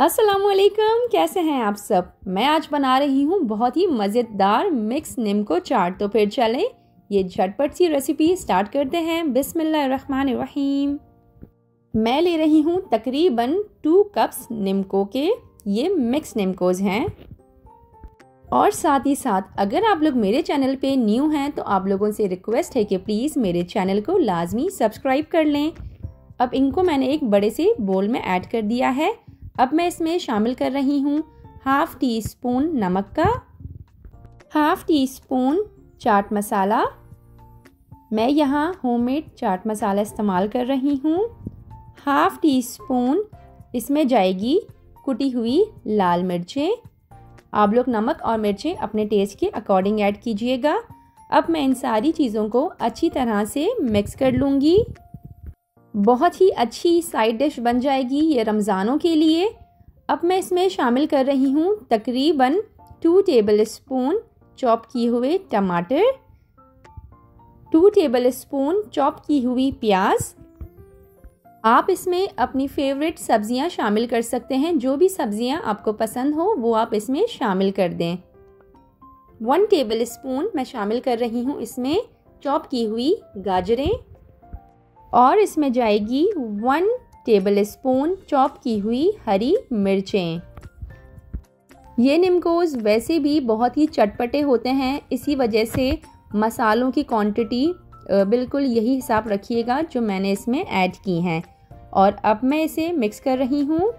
असलकुम कैसे हैं आप सब? मैं आज बना रही हूँ बहुत ही मज़ेदार मिक्स निम्को चाट। तो फिर चलें, ये झटपट सी रेसिपी स्टार्ट करते हैं। बिस्मिल्लाहिर्रहमानिर्रहीम। मैं ले रही हूँ तकरीबन टू कप्स निम्को के, ये मिक्स निम्कोज हैं। और साथ ही साथ, अगर आप लोग मेरे चैनल पे न्यू हैं तो आप लोगों से रिक्वेस्ट है कि प्लीज़ मेरे चैनल को लाजमी सब्सक्राइब कर लें। अब इनको मैंने एक बड़े से बोल में ऐड कर दिया है। अब मैं इसमें शामिल कर रही हूँ हाफ़ टी स्पून नमक का, half teaspoon chaat masala. मैं यहाँ होममेड चाट मसाला इस्तेमाल कर रही हूँ। हाफ़ टी स्पून इसमें जाएगी कुटी हुई लाल मिर्चें। आप लोग नमक और मिर्चें अपने टेस्ट के अकॉर्डिंग ऐड कीजिएगा। अब मैं इन सारी चीज़ों को अच्छी तरह से मिक्स कर लूँगी। बहुत ही अच्छी साइड डिश बन जाएगी ये रमज़ानों के लिए। अब मैं इसमें शामिल कर रही हूँ तकरीबन टू टेबल स्पून चॉप किए हुए टमाटर टू टेबल स्पून चॉप की हुई प्याज। आप इसमें अपनी फेवरेट सब्ज़ियाँ शामिल कर सकते हैं। जो भी सब्ज़ियाँ आपको पसंद हो, वो आप इसमें शामिल कर दें। वन टेबल स्पून मैं शामिल कर रही हूँ इसमें चॉप की हुई गाजरें और इसमें जाएगी वन टेबल स्पून चॉप की हुई हरी मिर्चें। ये निमकोज वैसे भी बहुत ही चटपटे होते हैं, इसी वजह से मसालों की क्वांटिटी बिल्कुल यही हिसाब रखिएगा जो मैंने इसमें ऐड की हैं। और अब मैं इसे मिक्स कर रही हूँ।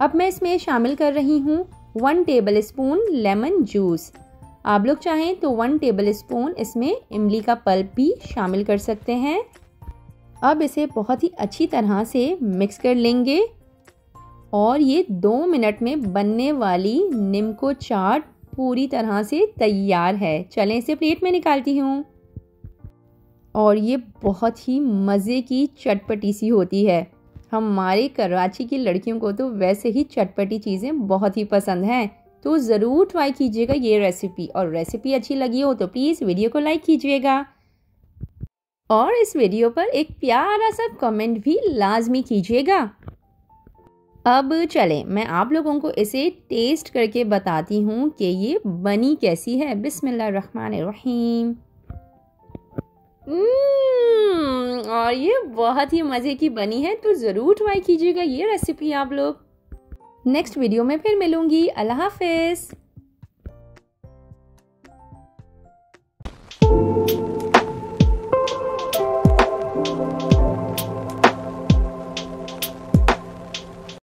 अब मैं इसमें शामिल कर रही हूँ one tablespoon lemon juice आप लोग चाहें तो वन टेबल स्पून इसमें इमली का पल्प भी शामिल कर सकते हैं। अब इसे बहुत ही अच्छी तरह से मिक्स कर लेंगे। और ये दो मिनट में बनने वाली निम्को चाट पूरी तरह से तैयार है। चलें इसे प्लेट में निकालती हूँ। और ये बहुत ही मज़े की चटपटी सी होती है। हमारे कराची की लड़कियों को तो वैसे ही चटपटी चीज़ें बहुत ही पसंद हैं। तो ज़रूर ट्राई कीजिएगा ये रेसिपी और रेसिपी अच्छी लगी हो तो प्लीज़ वीडियो को लाइक कीजिएगा। और इस वीडियो पर एक प्यारा सा कमेंट भी लाजमी कीजिएगा। अब चलें, मैं आप लोगों को इसे टेस्ट करके बताती हूँ कि ये बनी कैसी है। बिसमीम हम्म, और ये बहुत ही मज़े की बनी है तो ज़रूर ट्राई कीजिएगा ये रेसिपी आप लोग। नेक्स्ट वीडियो में फिर मिलूँगी। अल्लाह हाफिज़।